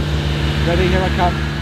Ready, here I come.